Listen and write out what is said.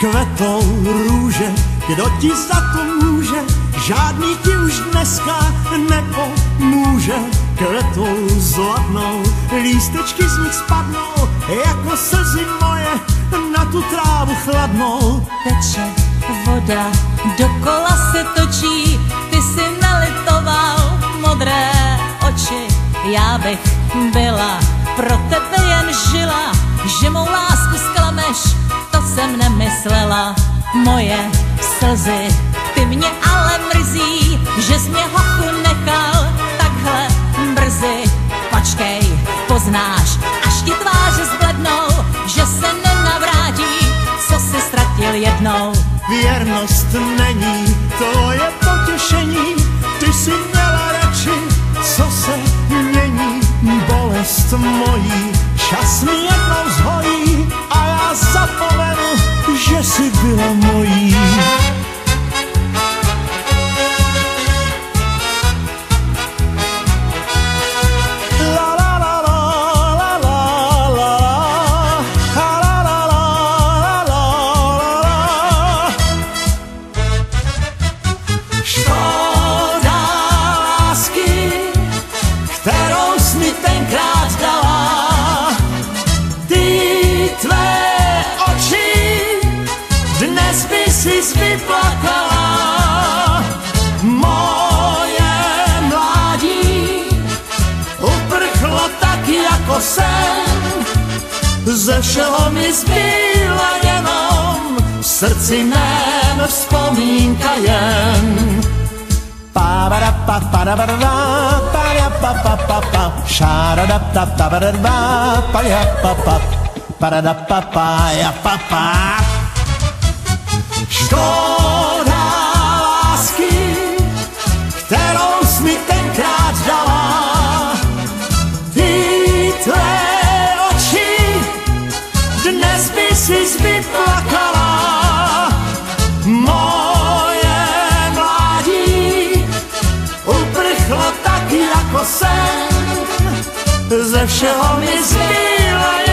kvetou růže, kdo ti za to může, žádný ti už dneska nepomůže. Kvetou zlatnou, lístečky z nich spadnou, jako slzy moje na tu trávu chladnou. Teče voda, dokola se točí, ty si nalitoval modré oči. Já bych byla pro tebe jen žila, že mou lásku jsem nemyslela. Moje slzy, ty mě ale mrzí, že jsi mě hochu nechal takhle brzy. Počkej, poznáš, až ti tváře zblednou, že se nenavrátí, co si ztratil jednou. Věrnost není, to je potěšení, ty si měla mi tenkrát dala. Ty tvé oči, dnes by si vyplakala. Moje mládí uprchlo tak jako sen. Ze všeho mi zbyla jenom v srdci mém vzpomínka jen. Pa ba da pa pa da ba pa pa pa pa pa sha da da da da ba da da pa ya pa pa pa da da pa pa ya pa pa Škoda jako sen, ze všeho mi zbývají